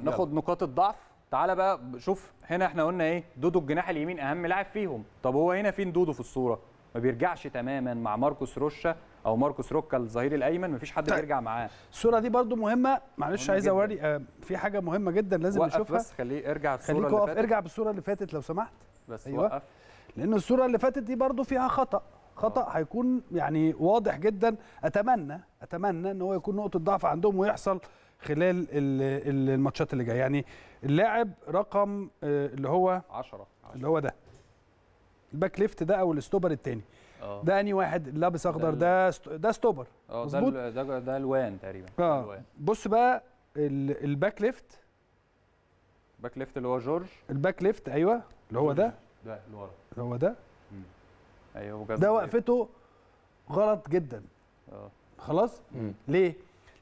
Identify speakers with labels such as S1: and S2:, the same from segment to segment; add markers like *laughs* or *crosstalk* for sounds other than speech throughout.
S1: ناخد نقاط الضعف. تعالى بقى شوف هنا إحنا قلنا إيه؟ دودو الجناح اليمين أهم لاعب فيهم. طب هو هنا فين دودو في الصورة؟ ما بيرجعش تماما مع ماركوس روشا أو ماركوس روكا الظهير الأيمن مفيش حد
S2: طيب.
S1: بيرجع معاه.
S2: الصورة دي برضو مهمة. معلش عايز. أوري آه، في حاجة مهمة جدا لازم
S1: وقف
S2: نشوفها.
S1: بس خليه ارجع الصورة
S2: خليك
S1: اللي فاتت.
S2: ارجع بالصورة اللي فاتت لو سمحت.
S1: بس
S2: أيوة.
S1: وقف.
S2: لأن الصورة اللي فاتت دي برضو فيها خطأ. خطأ هيكون يعني واضح جدا. أتمنى أتمنى إن هو يكون نقطة ضعف عندهم ويحصل خلال ال- ال- الماتشات اللي جاية. يعني اللاعب رقم آه، اللي هو
S1: 10
S2: اللي هو ده. ال back left ده أو ال stopper الثاني
S1: آه.
S2: ده اني واحد؟ لابس
S1: أخضر.
S2: ده ده stopper.
S1: آه ده ده ده لوان تقريبا.
S2: آه.
S1: لوان.
S2: بص بقى ال- ال back
S1: left. back left اللي هو جورج.
S2: ال back left أيوه. اللي هو ده.
S1: ده اللي ورا.
S2: اللي هو ده.
S1: أيوه
S2: ده. وقفته غلط جدا.
S1: آه.
S2: خلاص؟
S3: مم.
S2: ليه؟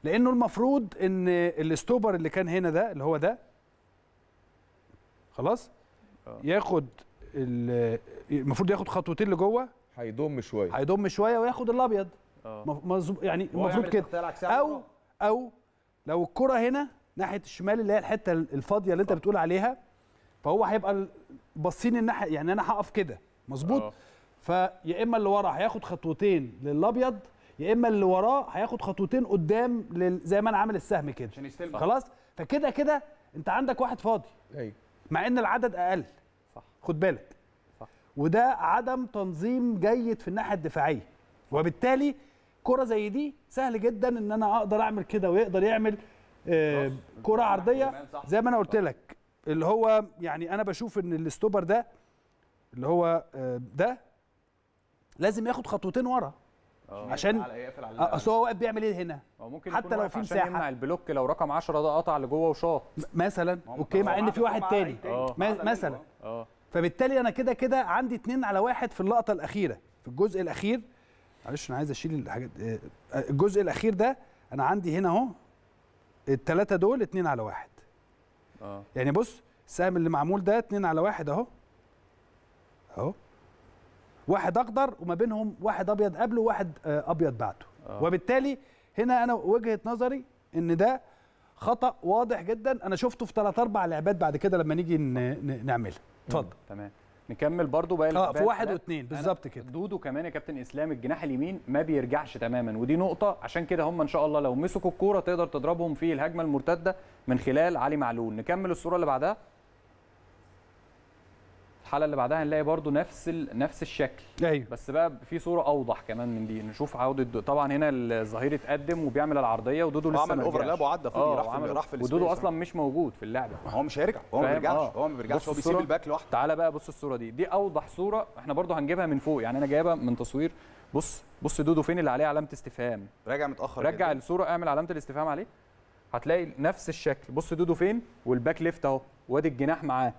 S2: لأنه المفروض ان الاستوبر اللي كان هنا ده اللي هو ده خلاص
S1: آه.
S2: ياخد ال- المفروض ياخد خطوتين لجوه.
S3: هيضم شوية.
S2: هيضم شوية وياخد الأبيض.
S1: آه.
S2: مف- مظبوط يعني المفروض كده.
S4: أو.
S2: أو لو الكرة هنا ناحية الشمال اللي هي الحتة الفاضية اللي انت بتقول عليها فهو هيبقى باصين الناحية يعني أنا هقف كده. مظبوط؟
S1: آه.
S2: فيا إما اللي ورا هياخد خطوتين للأبيض يا إما اللي وراه هياخد خطوتين قدام لل... زي ما أنا عامل السهم كده.
S4: عشان يستلم.
S2: خلاص؟ فكده كده أنت عندك واحد فاضي.
S3: أيوه.
S2: مع إن العدد أقل.
S1: صح.
S2: خد بالك.
S1: صح.
S2: وده عدم تنظيم جيد في الناحية الدفاعية. وبالتالي كرة زي دي سهل جدا إن أنا أقدر أعمل كده ويقدر يعمل آه كرة
S4: عرضية.
S2: زي ما أنا قلت لك اللي هو يعني أنا بشوف إن ال stopper ده اللي هو آه ده لازم ياخد خطوتين ورا. عشان
S4: يقفل على
S2: آه، أصل هو واقف بيعمل إيه هنا؟
S1: هو ممكن
S2: حتى لو في
S1: عشان
S2: مساحة.
S1: يمنع ال block لو رقم 10 ده قطع لجوه وشاط.
S2: مثلا okay مع إن في واحد تاني.
S4: لعيب
S2: مثلا.
S1: آه.
S2: فبالتالي أنا كده كده عندي اتنين على واحد في اللقطة الأخيرة. في الجزء الأخير معلش أنا عايز أشيل الحاجات الجزء الأخير ده أنا عندي هنا أهو الثلاثه دول اتنين على واحد.
S1: آه.
S2: يعني بص السهم اللي معمول ده اتنين على واحد أهو. أهو. واحد أخضر وما بينهم واحد أبيض قبله وواحد آه، أبيض بعده.
S1: آه.
S2: وبالتالي هنا أنا وجهة نظري إن ده خطأ واضح جدا. أنا شفته في ثلاث أربع لعبات بعد كده لما نيجي نعملها. اتفضل.
S1: تمام. نكمل برضو باقي
S2: آه في واحد. واثنين بالظبط كده.
S1: دودو كمان يا كابتن إسلام الجناح اليمين ما بيرجعش تماما. ودي نقطة عشان كده هم إن شاء الله لو مسكوا الكورة تقدر تضربهم في الهجمة المرتدة من خلال علي معلول. نكمل الصورة اللي بعدها. الحلقة اللي بعدها هنلاقي برضو نفس ال... نفس الشكل.
S2: أيوه.
S1: بس بقى في صورة أوضح كمان من دي. نشوف عوده دو- طبعا هنا الظهير اتقدم وبيعمل العرضية ودودو لسه
S4: وعمل
S1: ما overlap.
S4: وعدى فوق
S1: آه
S4: راح في راح في
S1: ودودو. أصلا مش موجود في اللعبة.
S4: هو مش هيرجع هو ما؟ بيرجعش
S1: آه.
S4: هو ما بيرجعش. هو بيسيب
S1: الصورة.
S4: ال back لوحده.
S1: تعالى بقى بص الصورة دي. دي أوضح صورة. إحنا برضو هنجيبها من فوق. يعني أنا جايبها من تصوير. بص بص دودو فين اللي عليه علامة استفهام.
S4: راجع متأخر
S1: رجع
S4: جداً.
S1: الصورة اعمل علامة الاستفهام عليه. هتلاقي نفس الشكل. بص دودو فين؟ وال back left أهو. وادي الجناح معاه.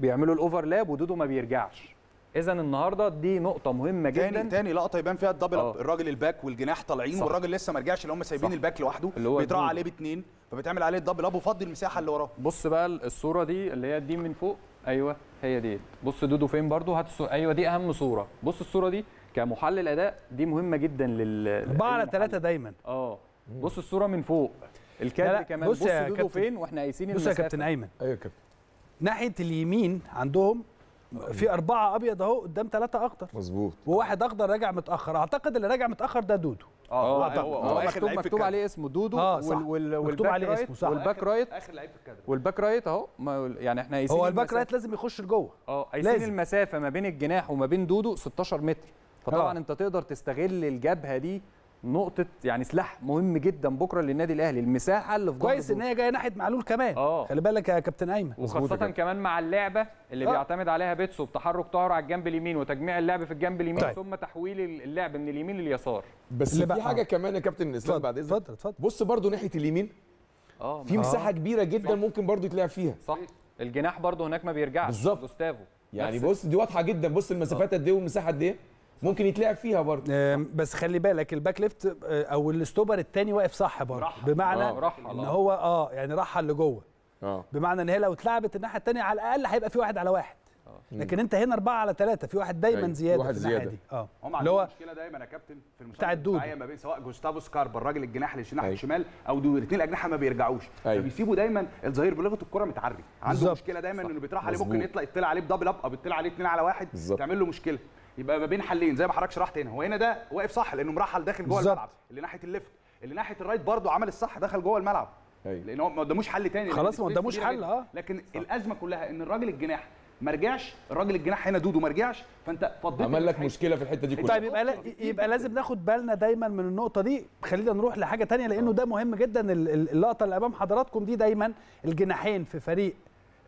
S1: بيعملوا ال overlap ودودو ما بيرجعش اذا النهارده دي نقطة مهمة
S4: تاني
S1: جدا
S4: تاني لقطة يبان فيها ال double
S1: آه.
S4: up الراجل ال back والجناح طالعين. والراجل لسه ما رجعش اللي هم سايبين
S1: صح.
S4: ال back لوحده
S1: اللي هو
S4: بيطلع
S1: الدودو.
S4: عليه باثنين فبيتعمل عليه ال double up وفضي المساحة اللي وراه
S1: بص بقى الصورة دي اللي هي دي من فوق أيوه هي دي بص دودو فين برضو هات الصورة. أيوه دي أهم صورة بص الصورة دي كمحلل أداء دي مهمة جدا لل
S2: أربعة على
S1: للمحلل.
S2: ثلاثة دايما
S1: آه بص الصورة من فوق الكادر كمان
S2: بص
S1: بص, دودو
S2: كابتن.
S1: فين وإحنا قايسين
S2: بص يا كابتن أيمن
S3: أيوه يا كابتن
S2: ناحية اليمين عندهم في أربعة أبيض أهو قدام ثلاثة أخضر
S3: مظبوط
S2: وواحد أخضر راجع متأخر أعتقد اللي راجع متأخر ده دودو آه.
S4: هو-
S1: هو,
S4: هو آخر
S1: مكتوب مكتوب. عليه اسمه دودو
S2: آه، صح.
S1: وال وال
S2: مكتوب
S1: وال back
S2: عليه
S1: right
S2: اسمه، صح.
S1: وال back
S4: right آخر لعيب في الكادر
S1: وال back right أهو يعني إحنا قايسين
S2: هو ال
S1: back.
S2: right لازم يخش لجوه
S1: آه قايسين. المسافة ما بين الجناح وما بين دودو 16 متر فطبعا
S2: آه.
S1: أنت تقدر تستغل الجبهة دي نقطة يعني سلاح مهم جدا بكرة للنادي الأهلي. المساحة اللي في
S2: كويس
S1: إن.
S2: هي جاية ناحية معلول كمان.
S1: آه.
S2: خلي بالك يا كابتن أيمن.
S1: وخاصة كمان مع اللعبة اللي
S2: آه.
S1: بيعتمد عليها بيتسو بتحرك طاهر على الجنب اليمين وتجميع اللعب في الجنب اليمين
S2: طيب.
S1: ثم تحويل اللعب من اليمين لليسار.
S3: بس
S2: اللي
S3: في
S2: بقى-
S3: حاجة
S2: آه.
S3: كمان يا كابتن
S2: إسلام
S3: بعد إذنك.
S2: اتفضل اتفضل.
S3: بص برضو ناحية اليمين.
S1: آه.
S3: في مساحة كبيرة جدا ممكن برضو يتلعب فيها.
S1: صح. الجناح برضه هناك ما بيرجعش.
S3: بالظبط. يعني بص دي واضحة جدا. بص المسافات قد إيه والمساحة قد إيه؟ ممكن يتلعب فيها برضو
S2: آم، بس خلي بالك ال back left آه، أو ال stopper الثاني واقف صح برضه بمعنى
S1: آه، رحل.
S2: إن
S1: آه.
S2: هو آه يعني رحل لجوه
S3: آه
S2: بمعنى إن هي لو اتلعبت الناحية الثانية على الأقل هيبقى في واحد على واحد لكن أنت هنا 4 على 3 في واحد دايما
S3: أيوة،
S2: زيادة
S3: واحد
S2: في. دي آه
S4: هم عندهم مشكلة دايما يا كابتن في
S2: الدود.
S4: الدفاعية ما بين سواء جوستافو سكاربا الراجل الجناح اللي ناحيه
S3: أيوة.
S4: الشمال أو دول الاثنين الاجنحه ما بيرجعوش
S3: أيوة.
S4: فبيسيبوا دايما الظهير بلغة الكرة متعري عنده
S2: بالظبط.
S4: مشكلة دايما إنه بيطرح عليه. ممكن يطلع يطلع عليه ب double up أو يطلع عليه اثنين على واحد
S3: بالظبط.
S4: تعمل له مشكلة يبقى ما بين حلين زي ما حضرتك شرحت هنا. هو هنا ده واقف صح لأنه مرحل داخل جوه
S2: بالظبط.
S4: الملعب. اللي ناحية ال left. اللي ناحية ال right برضه عمل الصح دخل جوه الملعب.
S3: أيوة.
S4: لأن هو ما قداموش حل تاني.
S2: خلاص، ما قداموش حل،. آه.
S4: لكن الأزمة كلها إن الراجل الجناح ما رجعش الراجل الجناح هنا دودو ما رجعش. فأنت فضيت
S3: عمل لك. مشكلة في الحتة دي كلها.
S2: طيب يبقى يبقى لازم ناخد بالنا دايما من النقطة دي. خلينا نروح لحاجة تانية لأنه ده مهم جدا. ال- ال- اللقطة اللي امام حضراتكم دي دايما الجناحين في فريق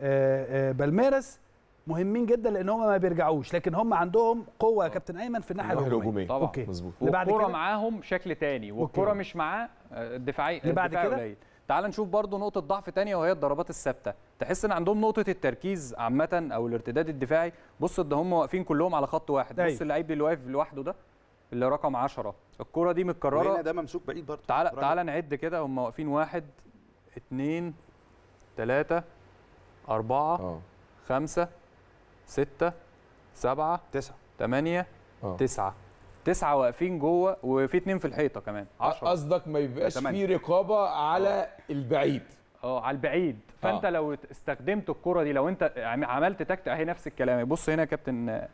S2: آه، آه، بالميرس مهمين جدا لأن هم ما بيرجعوش لكن هم عندهم قوة يا كابتن أيمن في الناحية
S3: الناحية
S2: الهجومية.
S3: الهجومية.
S1: طبعا.
S2: okay.
S3: مظبوط.
S2: كده؟
S1: معاهم شكل تاني والكرة
S2: okay.
S1: مش معاه آه، الدفاعي
S2: اللي بعد كده؟
S1: قليل. تعال نشوف برضو نقطة ضعف تانية وهي الضربات الثابتة. تحس إن عندهم نقطة التركيز عامة أو الارتداد الدفاعي. بص ده هم واقفين كلهم على خط واحد.
S2: أيوة.
S1: بص اللعيب اللي واقف لوحده ده اللي رقم 10 الكرة دي
S4: وهنا
S1: متكررة
S4: ده ممسوك بعيد برضه.
S1: تعال
S4: راجل.
S1: تعال نعد كده. هم واقفين واحد اتنين تلاتة أربعة
S3: آه.
S1: خمسة. ستة سبعة
S4: تسعة.
S1: تمانية
S3: آه.
S1: تسعة. تسعة واقفين جوه وفي اتنين في الحيطة كمان. 10
S3: قصدك ما يبقاش. في رقابة على البعيد.
S1: آه على البعيد. فأنت
S3: آه.
S1: لو استخدمت الكرة دي لو أنت عم- عملت تكت أهي نفس الكلام. بص هنا يا كابتن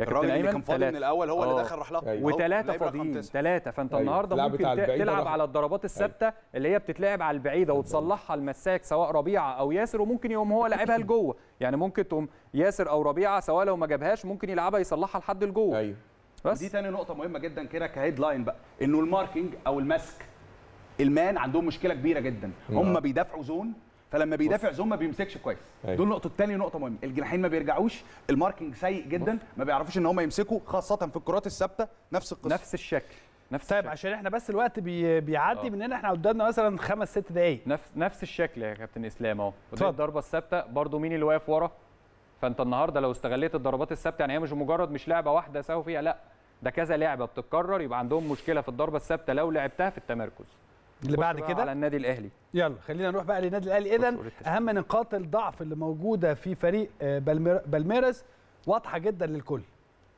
S4: الراجل اللي كان فاضي من. الأول هو اللي
S1: آه.
S4: دخل راح لها
S3: أيوة.
S1: وثلاثه فاضيين. ثلاثة فانت
S3: أيوة.
S1: النهارده ممكن تلعب على الضربات الثابتة اللي هي بتتلعب على البعيدة وتصلحها المساك سواء ربيعة أو ياسر وممكن يقوم هو لاعبها *laughs* لجوه. يعني ممكن تقوم ياسر أو ربيعة سواء لو ما جابهاش ممكن يلعبها يصلحها لحد لجوه.
S3: أيوه.
S1: بس.
S4: دي تاني نقطة مهمة جدا كده ك headline بقى إنه ال marking أو المسك ال man عندهم مشكلة كبيرة جدا. هم بيدافعوا zone فلما بيدافع zone ما بيمسكش كويس.
S3: أيوة.
S4: دول نقطة تاني نقطة مهمة. الجناحين ما بيرجعوش ال marking سيء جدا ما بيعرفوش إن هم يمسكوا خاصة في الكرات الثابتة نفس القصة.
S1: نفس الشكل. نفس
S2: طيب
S1: الشكل.
S2: عشان إحنا بس الوقت بي بيعدي
S1: آه.
S2: مننا إحنا قدامنا مثلا خمس ست دقايق.
S1: نفس نفس الشكل يا كابتن إسلام
S2: أهو.
S1: الضربة الثابتة. برضو مين اللي واقف ورا؟ فأنت النهارده لو استغليت الضربات الثابتة يعني هي مش مجرد مش لعبة واحدة ساوي فيها لأ ده كذا لعبة بتتكرر يبقى عندهم مشكلة في الضربة الثابتة لو لعبتها في التمركز.
S2: اللي بعد
S1: بقى على
S2: كده
S1: النادي الأهلي.
S2: يلا خلينا نروح بقى للنادي الأهلي. اذا. أهم نقاط الضعف اللي موجودة في فريق آه، بالمير- بالميرس واضحة جدا للكل.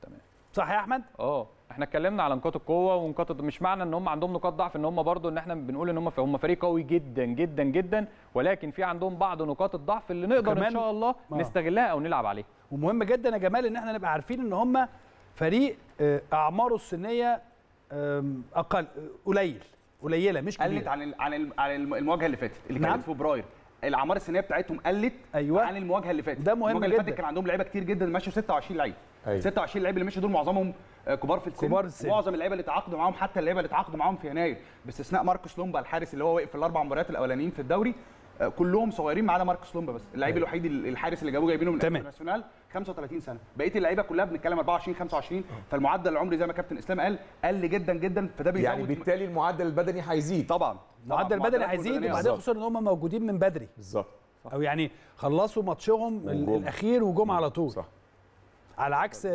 S1: تمام.
S2: صح يا أحمد؟
S1: آه إحنا اتكلمنا على نقاط القوة ونقاط مش معنى إن هم عندهم نقاط ضعف إن هم برضو إن إحنا بنقول إن هم هم فريق قوي جدا جدا جدا ولكن في عندهم بعض نقاط الضعف اللي نقدر إن شاء الله
S2: آه.
S1: نستغلها أو نلعب عليها.
S2: ومهم جدا يا جمال إن إحنا نبقى عارفين إن هم فريق آه، أعماره السنية أقل آه، قليل. قليلة مش
S4: قلت
S2: كبيرة
S4: عن ال- عن ال- عن الم- المواجهة اللي فاتت اللي
S2: نعم.
S4: كانت في فبراير الأعمار السنيه بتاعتهم قلت
S2: أيوة.
S4: عن المواجهة اللي فاتت
S2: ده مهم
S4: المواجهة اللي
S2: جدا.
S4: فاتت كان عندهم لعيبة كتير جدا مشوا 26 لعيب
S3: أيوة.
S4: 26 لعيب اللي مشوا دول معظمهم آه، كبار في السن
S2: كبار السن.
S4: معظم اللعيبة اللي تعاقدوا معاهم حتى اللعيبة اللي تعاقدوا معاهم في يناير باستثناء ماركوس لومبا الحارس اللي هو واقف في الأربع مباريات الأولانيين في الدوري كلهم صغيرين ما عدا ماركوس لومبا بس اللعيب الوحيد ال- الحارس اللي جابوه جايبينه من. الانترناسيونال 35 سنة. بقية اللعيبة كلها بنتكلم 24 25 فالمعدل العمري زي ما كابتن إسلام قال قل جدا جدا فده بيزود
S3: يعني بالتالي المعدل البدني هيزيد.
S4: طبعا.
S2: معدل
S4: طبعاً،
S2: البدني هيزيد. وبعدين. خصوصا إن هم موجودين من بدري.
S3: بالظبط.
S2: أو يعني خلصوا ماتشهم. الأخير
S3: وجم
S2: على طول.
S3: صح.
S2: على عكس آه،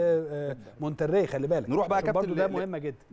S2: آه، مونتري خلي بالك.
S4: نروح بقى كابتن
S2: ده مهمه جدا.